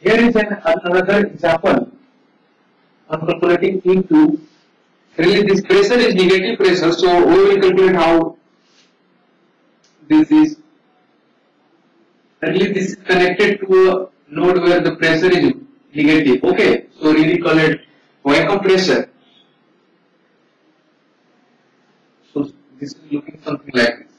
Here is an, another example on calculating P2. really this pressure is negative pressure. So we will calculate how this is really this is connected to a node where the pressure is negative. Okay. So really call it vacuum pressure so this is looking something like this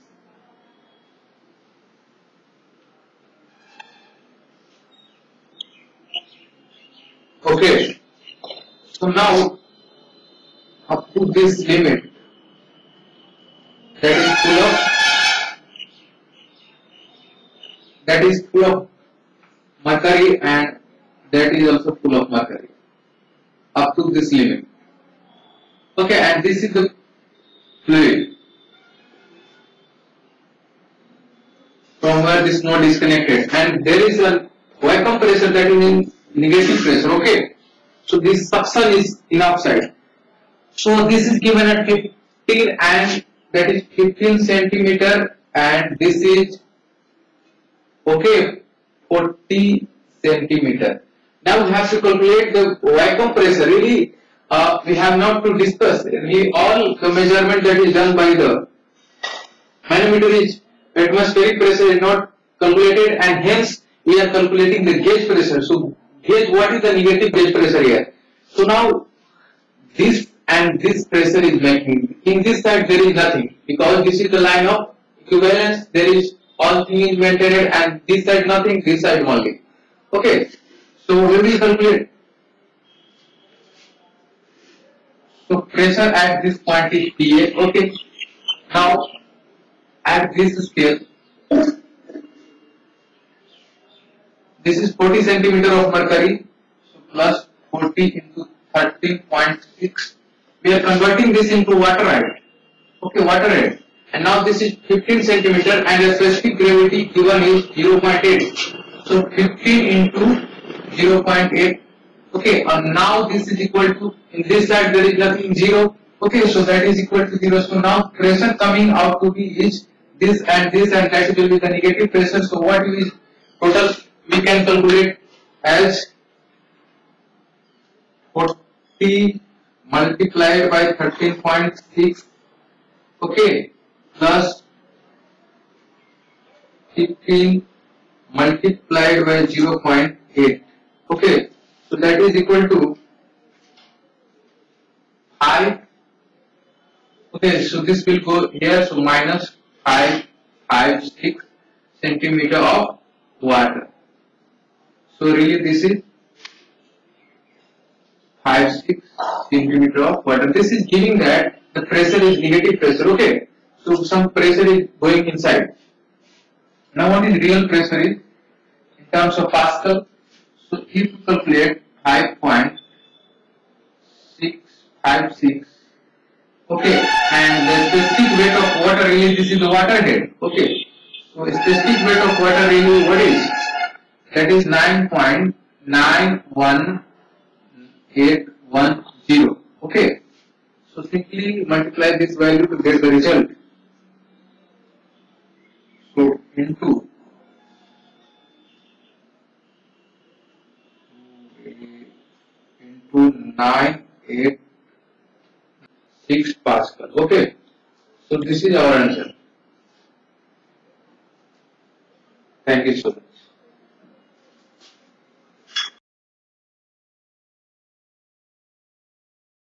so now up to this limit that is full of that is full of mercury and that is also full of mercury up to this limit. Okay and this is the fluid. From where this node is connected. And there is a vacuum pressure that is in negative pressure okay so this suction is in upside so this is given at 15 and that is 15 centimeter and this is okay 40 centimeter. Now we have to calculate the vacuum pressure. Really uh, we have not to discuss. We all the measurement that is done by the manometer is atmospheric pressure is not calculated and hence we are calculating the gauge pressure. So gauge what is the negative gauge pressure here. So now this and this pressure is making. In this side there is nothing because this is the line of equivalence. There is all thing is maintained and this side nothing, this side only. Okay. So we will calculate. So pressure at this point is PA. Okay. Now at this scale, this is 40 centimeter of mercury. So plus 40 into 13.6 we are converting this into water height. Okay, water height. And now this is 15 centimeter and the specific gravity given is 0.8. So 15 into 0.8. Okay, and now this is equal to, in this side there is nothing 0. Okay, so that is equal to 0. So now pressure coming out to be is this and this and that will be the negative pressure. So what is total we can calculate as 40 multiplied by 13.6 okay plus 15 multiplied by 0.8 okay so that is equal to 5 okay so this will go here so minus 5 5 6 centimeter of water so really this is 5 6 centimeter of water. This is giving that the pressure is negative pressure. Okay, so some pressure is going inside. Now what is real pressure is in terms of Pascal. So if you calculate 5.656 okay and the specific weight of water really this is the water head okay so specific weight of water really what is that is 9.91810 okay. So simply multiply this value to get the result. So into into 986 Pascal. Okay. So this is our answer. Thank you so much